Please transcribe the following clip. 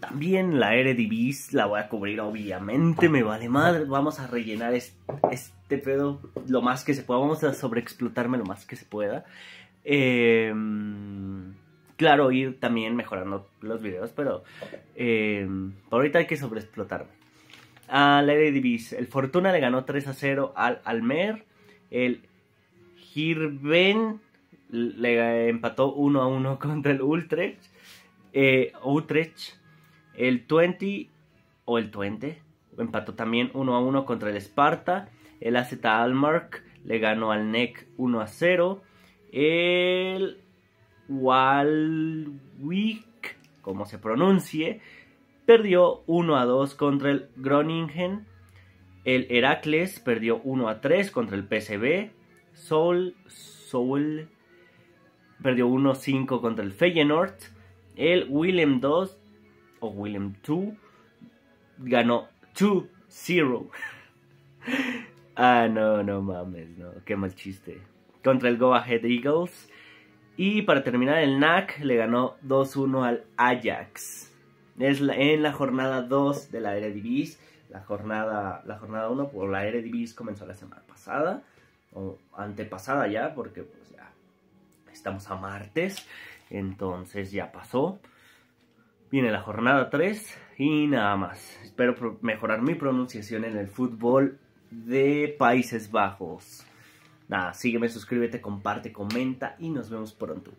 también la Eredivisie la voy a cubrir, obviamente, me vale madre. Vamos a rellenar este, pedo lo más que se pueda, vamos a sobreexplotarme lo más que se pueda. Em, claro, ir también mejorando los videos, pero eh, por ahorita hay que sobreexplotarme. A la Eredivisie, el Fortuna le ganó 3 a 0 al Almer. El Hirven le empató 1 a 1 contra el Utrecht. Eh. El 20 o el 20 empató también 1 a 1 contra el Sparta. El AZ Almark le ganó al NEC 1 a 0. El Walwick, como se pronuncie, perdió 1 a 2 contra el Groningen. El Heracles perdió 1 a 3 contra el PSV. Sol, Sol perdió 1 a 5 contra el Feyenoord. El Willem 2 o Willem 2 ganó 2-0. ah, no, no mames, no, qué mal chiste. Contra el Go Ahead Eagles. Y para terminar, el NAC le ganó 2-1 al Ajax. Es en la jornada 2 de la Eredivisie. La jornada, la jornada 1 por la Eredivisie comenzó la semana pasada. O antepasada ya, porque pues ya estamos a martes. Entonces ya pasó. Viene la jornada 3 y nada más. Espero mejorar mi pronunciación en el fútbol de Países Bajos. Nada, sígueme, suscríbete, comparte, comenta y nos vemos pronto.